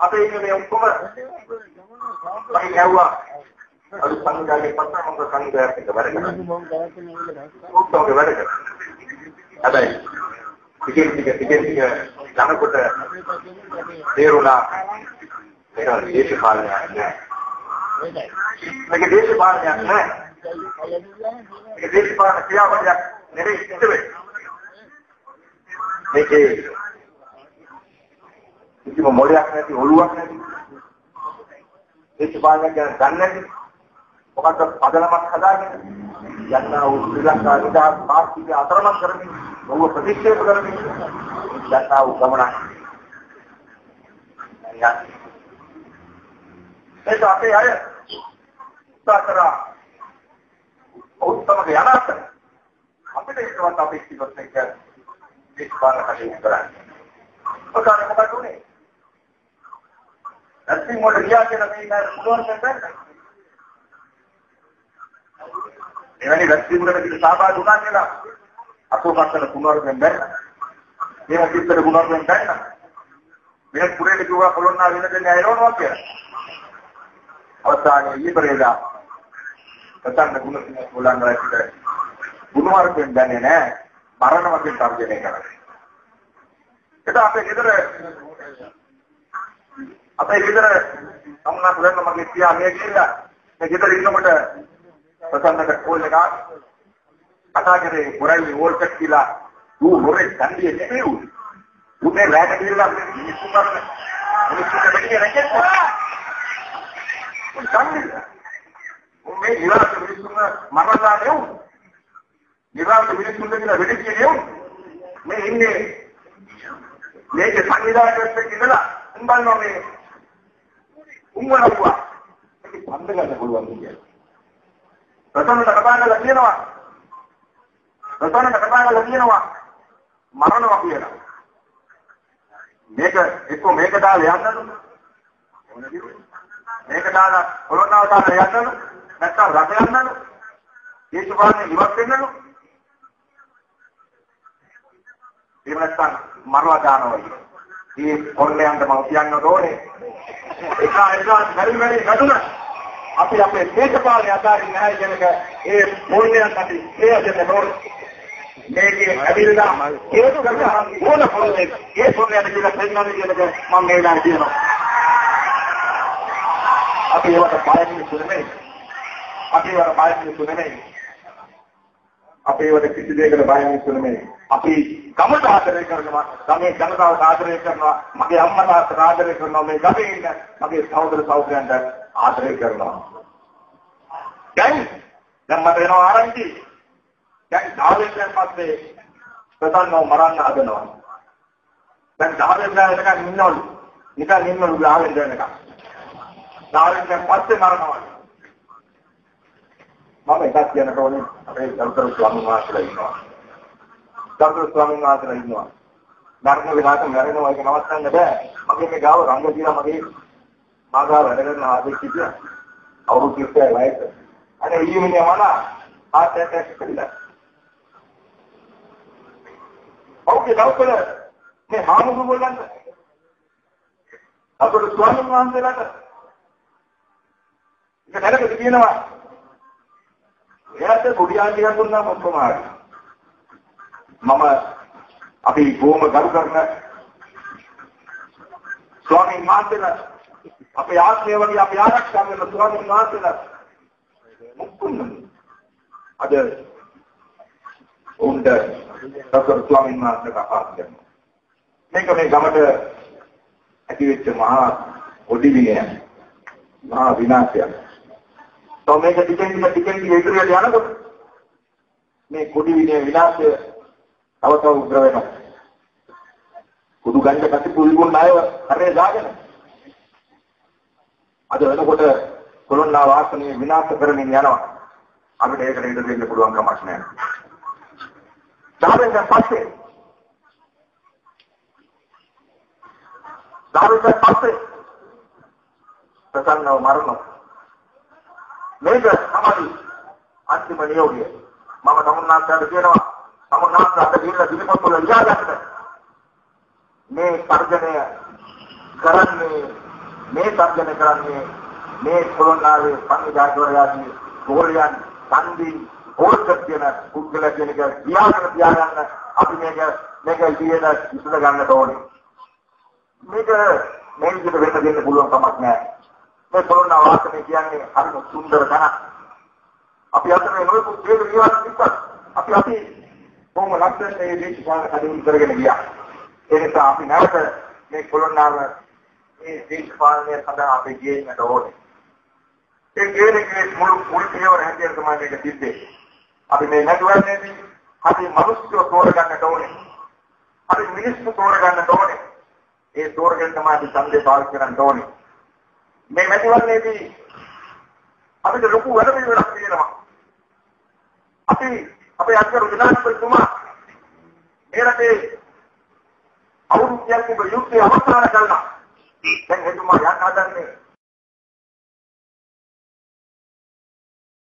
අපේ ඉන්න මේ ඔක්කොම මම ගැව්වා අලු සංඝයාගේ පස්ස මොකද සංඝයාට එක වැඩ කරන්නේ ඔක්කොම වැඩ කරන්නේ හැබැයි ටිකෙන් ටික ටිකෙන් ටික යනකොට තේරුණා ඒක දේශපාලනයක් නෑ. මේක දේශපාලනයක් නෑ. මේක දේශපාලන ක්‍රියාවලියක් නෙවෙයි ඉතින් මේකේ කිසිම මොලයක් නැති ඔළුවක් නැති දේශපාලනයක් ගැන දන්නේ නැති මොකක්ද පදනමක් හදාගෙන යන්නා වූ ශ්‍රී ලංකා නිදහස් පාර්ටිය අතරමං කරමින් ඔහු ප්‍රතික්ෂේප කරමින් යන්නා වූ ගමනක් ඒක අපේ අය උත්සාහ උත්තම යන අතර අපිට ඒකවත් අපේක්ෂිතවත් එක්ක දේශපාලන කටයුතු කරන්නේ. ඔතන මොකද උනේ? නැත්නම් මොකද ගියා කියලා මේ නෑ පුළුවන් නේද? එවැනි වැක්සින්වලට සහභාගී වුණා කියලා අසෝපස්සන පුනර්වෙන් බැන්න. මේවා කිත්තර පුනර්වෙන් බැන්න. මේ පුරේට කිව්වා කොළොන්නා වෙන දෙන්නේ අයරවනවා කියලා. අවසානයේ ඊපරේදා ප්‍රසන්න ගුණ උලංඝනයට ගුණවර්ගයෙන් දැන්නේ නැහැ මරණ වශයෙන් තර්ජනය කරන්නේ. ඒක අපේ ගෙදර අපේ ගෙදර සම්මා පුරන්න මගේ පියා මේ ගිහිල්ලා මේ ගෙදර ඉන්නකොට ප්‍රසන්නට කෝල් එකක් කතා කරේ පුරයි ඕල් එකක් කියලා ඌ හොරේ කන්දියේ නෙමෙයි ඌ. උනේ රැට කියලා මිනිස්සු කරන මිනිස්සුන්ට දෙන්නේ නැහැ. කන්නේ. මේ ඉලාස මිනිස්සුන් මරලා නෙවුම්. ඉලාස මිනිස්සුන් කියලා වෙඩි කියන්නේ මේ ඉන්නේ මේක සංවිධානයත් එක්ක ඉඳලා උඹන්නවා මේ උඹනවා මේක බඳ ගන්න පුළුවන් කියන්නේ. ප්‍රසන්නට කතා කරලා කියනවා ප්‍රසන්නට කතා කරලා කියනවා මරණවා කියලා. මේක එක්ක මේක දාලා යන්නද? මේක දාලා කොරෝනාව දාලා යන්නද? නැත්නම් රට යන්නද? දේශපාලනේ ඉවත් වෙන්නද? එහෙම නැත්නම් මරලා දානවා. මේ කොල්ලයන්ට මම කියන්න ඕනේ. එක එක බැරි බැරි නඩුන අපි අපේ දේශපාලනය අතාරින්න නැහැ කියන එක ඒ මොල්ලයන් අපි හේයදෙන්න ඕනේ. මේකේ ඇවිල්ලා ඒක කරලා ඕන පොළේ ඒ පොළේ කියලා පෙන්නන්න කියන එක මම මේ වෙලාවේ කියනවා. අපි ඒවට බය මිනිස්සු නෙමෙයි. අපි ඒවට බය මිනිස්සු නෙමෙයි. අපි ඒවට කිසි දෙයකට බය මිනිස්සු නෙමෙයි. අපි ගමට ආදරය කරනවා, ගමේ ජනතාවට ආදරය කරනවා, මගේ අම්මලාට ආදරය කරනවා, මේ ගමේ ඉන්න මගේ සහෝදර සහෝදරයන්ට ආදරය කරනවා. දැන් දැන් මට එනවා ආරංචි. දැන් ධාවෙන් පස්සේ ප්‍රසන්නව මරන්න හදනවා. දැන් ධාවෙන් දැනගෙන ඉන්නවලු. නිකන් ඉන්නවලු ධාවෙන් දැනගෙන. ධාවෙන් දැන් පස්සේ මරනවා. මම එකක් කියන්න ඕනේ අපේ දරුතරු ස්වාමීන් වහන්සේලා ඉන්නවා. දරුතරු ස්වාමීන් වහන්සේලා ඉන්නවා. මරණ විලාස මැරෙනවා ඒක නවත්තන්න බෑ. මගේ මේ ගාව රංග කියලා මගේ මාගා වැඩ කරන ආදෙක් කිව්වා. අවුරුදු 30යි වයස. අනේ ඊයේ මම ආත් ඇටැක් කළා. ඔව්ගේ දවසල මේ හාමුදුරුවෝ අපේ ස්වාමීන් වහන්සේලාට ඒක දැනගද කියනවා එයාට කුඩියාන් ටිකක් දුන්නාම ඔක්කොම හරි. මම අපි බොහොම ගරු කරන ස්වාමීන් වහන්සේලා අපේ ආශ්‍රය වගේ අපි ආරක්ෂා කරන ස්වාමීන් වහන්සේලා මුක්කුන්න අද උන්ට සතර ස්වාමීන් වහන්සේලා කතා කරනවා. මේක මේ ගමට ඇතිවෙච්ච මහා ඔඩි විනය මහා විනාශයක්. તો මේක ටිකෙන් ටික ටිකෙන් ටික ඉදිරියට යනකොට මේ කුඩි විනය විනාශය තව තව උග්‍ර වෙනවා. කුඩු ගන්න කටි පුල්ගුන් ණයව කරේ දාගෙන අද වෙනකොට කොළොන්නා වාසනය විනාශ කරමින් යනවා. අපිට ඒකට ඉඩ දෙන්න පුළුවන් කමක් නැහැ. දාවෙන් පස්සේ දාවෙන් පස්සේ ප්‍රසන්නව මරනවා. මේක තමයි අන්තිම නියෝගය. මම තමුන්නාන්ට කියනවා තමුන්නාන්ට අද ගිහිල්ලා දිනපොත් වල ලියා ගන්න. මේ තර්ජනය කරන්නේ මේ තර්ජන කරන්නේ මේ කොළොන්නාවේ සංවිධායකවරයාගේ ගෝලයන් සංදීන් ඕර්කත් කියන පුද්ගල කියන එක තියාගෙන තියාගන්න අපි මේක මේක ඉතින් ඉස්සර ගන්නට ඕනේ. මේක මේ විදිහට වෙන්න දෙන්න පුළුවන් කමක් නැහැ. මේ කොළොන්නා වාසනේ කියන්නේ හරිම සුන්දර තැනක්. අපි අතර නොයෙකුත් දේව විවාද තිබ්බත් අපි අපි කොහොම ලක්ෂණ මේ දේශපාලන කටයුතු කරගෙන ගියා. ඒ නිසා අපි නැවත මේ කොළොන්නාව මේ දේශපාලනය සඳහා අපි ගියන්නට ඕනේ. ඒ කියන්නේ මුළු මුළු පියවර හැටියට තමයි මේක සිද්ධේ. අපි මේ නැතුවන්නේදී අපි මිනිස්සු තෝරගන්නට ඕනේ. අපි මිනිස්සු තෝරගන්නට ඕනේ. ඒ තෝරගෙන තමයි අපි ඡන්දේ පාවිච්චි කරන්න ඕනේ. මේ නැතිවන්නේදී අපිට ලොකු වැඩ පිළිවෙලක් තියෙනවා. අපි අපේ අධිකරු ජනාධිපතිතුමා මේ රටේ අවුරුද්දක් තිබ්බ යුද්ධය අවසන් කළා. දැන් එතුමා යන්න හදන්නේ